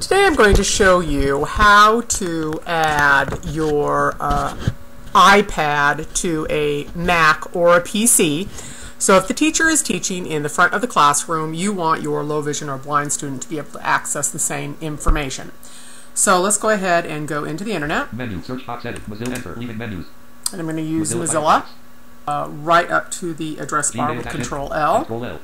Today I'm going to show you how to add your uh, iPad to a Mac or a PC. So if the teacher is teaching in the front of the classroom, you want your low vision or blind student to be able to access the same information. So let's go ahead and go into the internet. Menu, search box edit, Mozilla enter, leaving menus. And I'm going to use Mozilla Mozilla uh, right up to the address bar Gmail with Control L. Control L.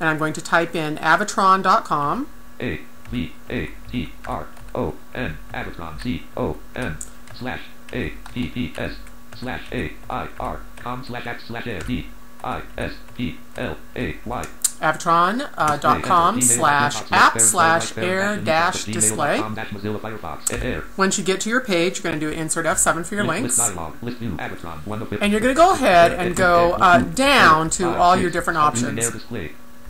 And I'm going to type in avatron.com. A V A T R O N Avatron C O N slash A P P S slash A I R com slash X slash A D I S P L A Y avatron.com slash app slash air dash display. Mozilla Firefox air Once you get to your page, you're going to do insert F7 for your links. dialog list view Avatron one of And you're going to go ahead and go uh, down to all your different options.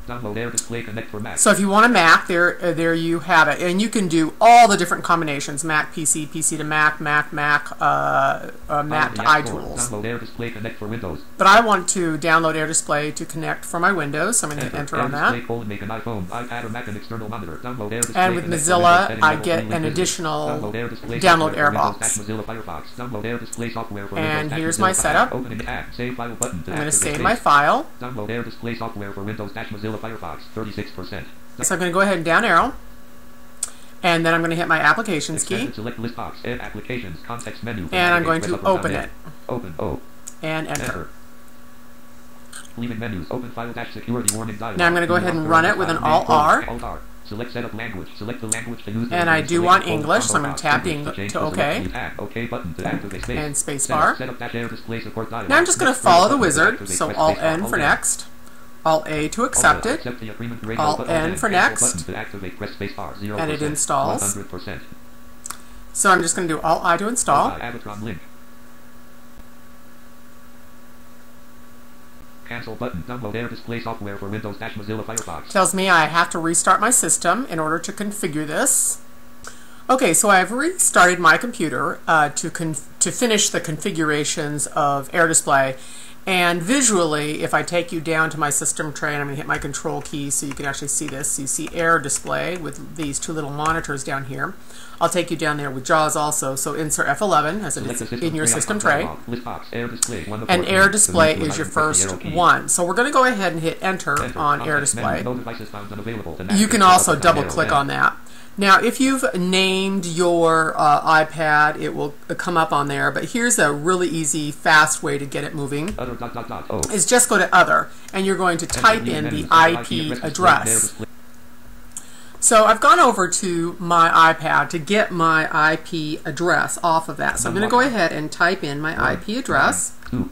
Display download Air display connect for Mac So if you want a Mac, there uh, there you have it. And you can do all the different combinations, Mac, PC, PC to Mac, Mac, Mac, uh, uh, Mac to iTools. download Air display connect for Windows But I want to download Air Display to connect for my Windows, so I'm going to hit enter on that. colon make an iPhone, iPad, or Mac an external monitor. Download Air display And with Mozilla, Windows I get an additional Download Air display download software for Windows AirBox. dash Mozilla Firefox. Download Air display software for And Windows here's Mozilla my setup. Open the app, save file button I'm going to save my file. Download Air display software for Windows dash Firefox. 36%. So I'm going to go ahead and down arrow. And then I'm going to hit my applications key. Extended select list box. Add applications. Context menu. And I'm going to open it Open. O. and enter. Enter. Leaving menus. Open file dash security warning dialog. Now I'm gonna go ahead and run it with an Alt R. Alt R. Select setup language. Select the language to use. And I do want English, so I'm gonna tap English Eng- to OK. OK button to activate space. And space bar. Setup dash air display support dialog. Now I'm just going to follow the wizard. So Alt. N for next. Alt A to accept it. Accept the agreement radio Alt. N for next. activate. Bar. And it installs. 100%. So I'm just going to do Alt I to install. Cancel button. Download Air display software for Windows dash Mozilla Firefox. Tells me I have to restart my system in order to configure this. Okay, so I've restarted my computer uh, to con to finish the configurations of Air Display. And visually, if I take you down to my system tray, and I'm going to hit my control key so you can actually see this. so You see Air Display with these two little monitors down here. I'll take you down there with JAWS also. So insert F11 as it is in your system tray. dialog. Air display. And Air. Display is your first one. So we're going to go ahead and hit Enter, on Air Display. No devices found unavailable. To You can also double click on that. Now, if you've named your uh, iPad, it will come up on there. But here's a really easy, fast way to get it moving. Other dot dot dot. Oh. Is just go to Other, and you're going to type in the IP address. So I've gone over to my iPad to get my IP address off of that. So I'm going to go ahead and type in my IP address. Two.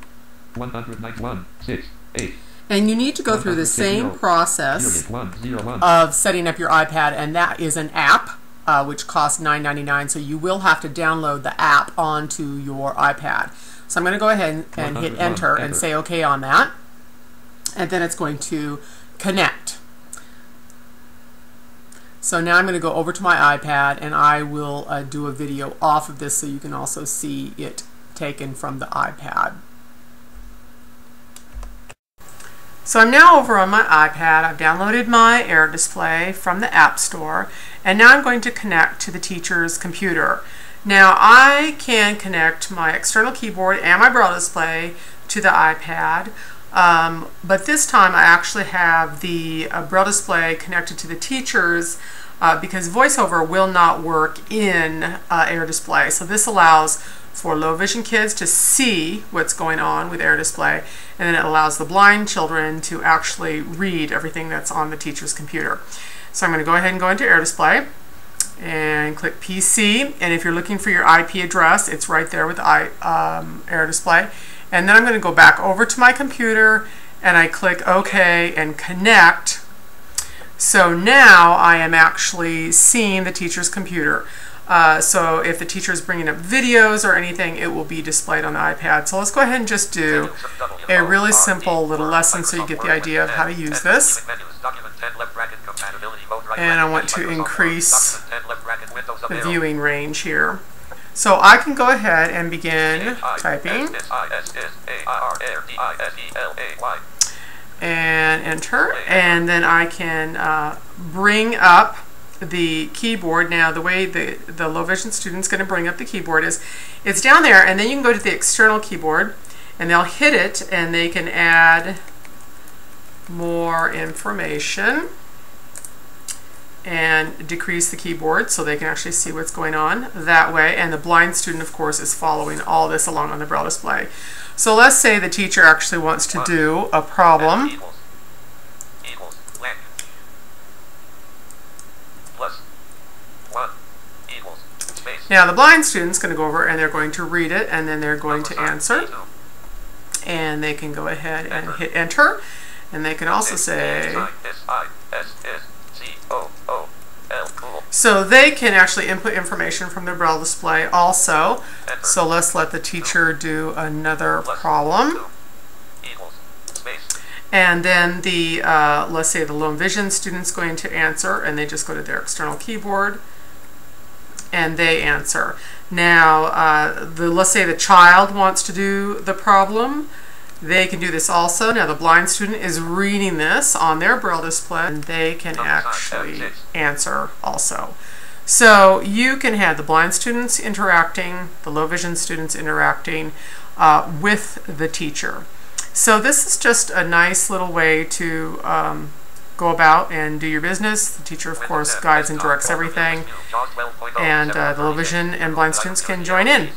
191. 6. 8. And you need to go through the same process of setting up your iPad, and that is an app, uh, which costs $9.99. So you will have to download the app onto your iPad. So I'm going to go ahead and, and hit enter and say OK on that. And then it's going to connect. So now I'm going to go over to my iPad and I will uh, do a video off of this so you can also see it taken from the iPad. So I'm now over on my iPad. I've downloaded my Air Display from the App Store, and now I'm going to connect to the teacher's computer. Now I can connect my external keyboard and my Braille display to the iPad, um, but this time I actually have the uh, Braille display connected to the teacher's uh, because VoiceOver will not work in uh, Air Display. So this allows for low vision kids to see what's going on with Air Display, and then it allows the blind children to actually read everything that's on the teacher's computer. So I'm going to go ahead and go into Air Display and click PC, and if you're looking for your IP address, it's right there with I, um, Air Display. And then I'm going to go back over to my computer, and I click OK and connect. So now I am actually seeing the teacher's computer. Uh, so if the teacher is bringing up videos or anything, it will be displayed on the iPad. So let's go ahead and just do a really simple little lesson so you get the idea of how to use this. And I want to increase the viewing range here. So I can go ahead and begin typing and enter and then I can uh, bring up the keyboard. Now, the way the, the low vision student's going to bring up the keyboard is it's down there, and then you can go to the external keyboard, and they'll hit it, and they can add more information and decrease the keyboard so they can actually see what's going on that way. And the blind student, of course, is following all this along on the braille display. So let's say the teacher actually wants to do a problem. Now the blind student's going to go over and they're going to read it and then they're going to answer. And they can go ahead and hit enter. And they can also say, Sign. S I S S C O O L. Cool. so they can actually input information from the braille display also. So let's let the teacher do another problem. Two. Equals. Space. And then the, uh, let's say the low vision student's going to answer, and they just go to their external keyboard, and they answer. Now, uh, the, let's say the child wants to do the problem, they can do this also. Now, the blind student is reading this on their braille display, and they can actually answer also. So you can have the blind students interacting, the low vision students interacting uh, with the teacher. So this is just a nice little way to um, go about and do your business. The teacher, of course, guides and directs everything, and uh, the low vision and blind students can join in.